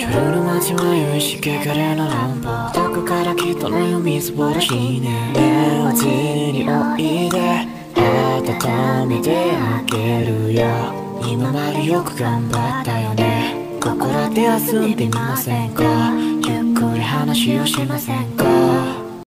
夜の街迷いしけかれの乱暴。どこから来たのよみすぼらしいね。目をジにおいで温めてあげるよ。今までよく頑張ったよね。ここらで休んでみませんか？ゆっくり話をしませんか？